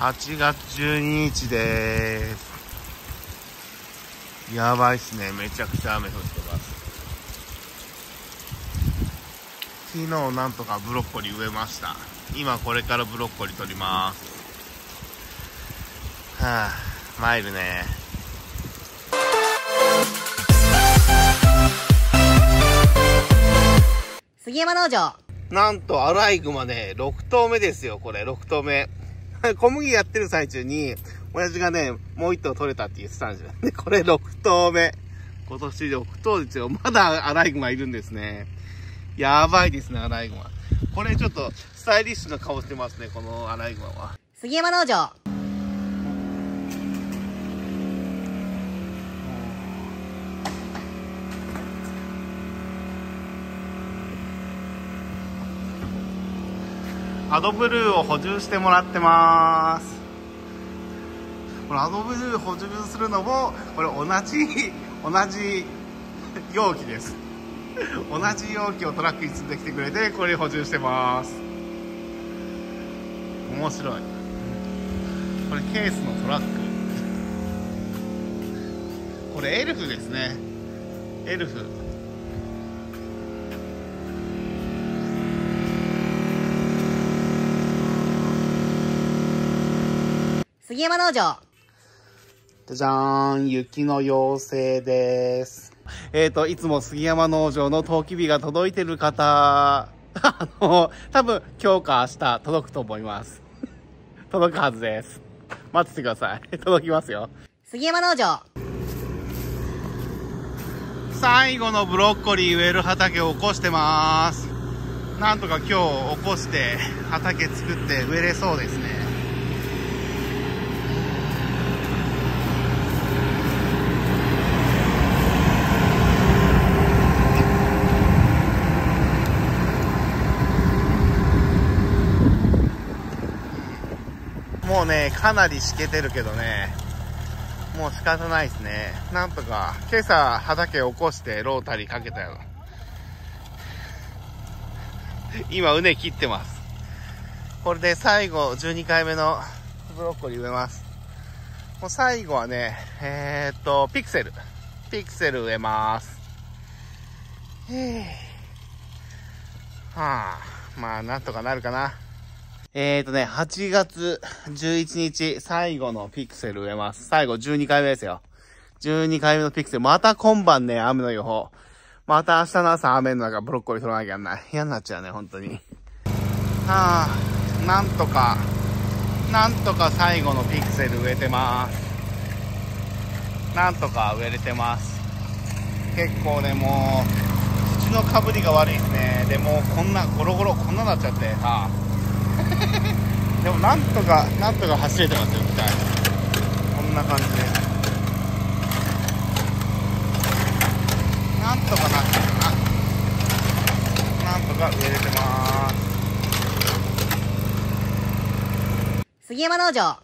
8月12日です。やばいっすね。めちゃくちゃ雨降ってます。昨日なんとかブロッコリー植えました。今これからブロッコリー取ります。はあ参るね。杉山農場。なんとアライグマね6頭目ですよこれ。6頭目 小麦やってる最中に親父がねもう一頭取れたって言ってたんですよ。でこれ6頭目。今年6頭ですよ。まだアライグマいるんですね。やばいですねアライグマ。これちょっとスタイリッシュな顔してますねこのアライグマは。杉山農場。アドブルーを補充してもらってます。これアドブルー補充するのもこれ同じ同じ容器です。同じ容器をトラックに積んできてくれてこれ補充してます。面白い。これケースのトラック。これエルフですね。エルフ。杉山農場じゃじゃーん、雪の妖精です。えっ、ー、と、いつも杉山農場の陶器日が届いてる方、あの、多分今日か明日届くと思います。届くはずです。待っててください。届きますよ。杉山農場最後のブロッコリー植える畑を起こしてます。なんとか今日起こして畑作って植えれそうですね。もうね、かなりしけてるけどね、もう仕方ないですね。なんとか、今朝畑起こしてロータリーかけたよ。今、畝切ってます。これで最後、12回目のブロッコリー植えます。もう最後はね、えー、っと、ピクセル。ピクセル植えます。へはあ、まあ、なんとかなるかな。えーとね、8月11日、最後のピクセル植えます。最後12回目ですよ。12回目のピクセル。また今晩ね、雨の予報。また明日の朝雨の中ブロッコリー取らなきゃやんない。嫌になっちゃうね、本当に。はあ、なんとか、なんとか最後のピクセル植えてます。なんとか植えれてます。結構ね、もう、土のかぶりが悪いですね。でもうこんな、ゴロゴロこんななっちゃってさ。でもなんとかなんとか走れてますよみたいなこんな感じで。なんとかなってるかな。なんとか植えれてます。杉山農場。